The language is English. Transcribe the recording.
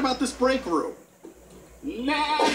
about this break room. Nah.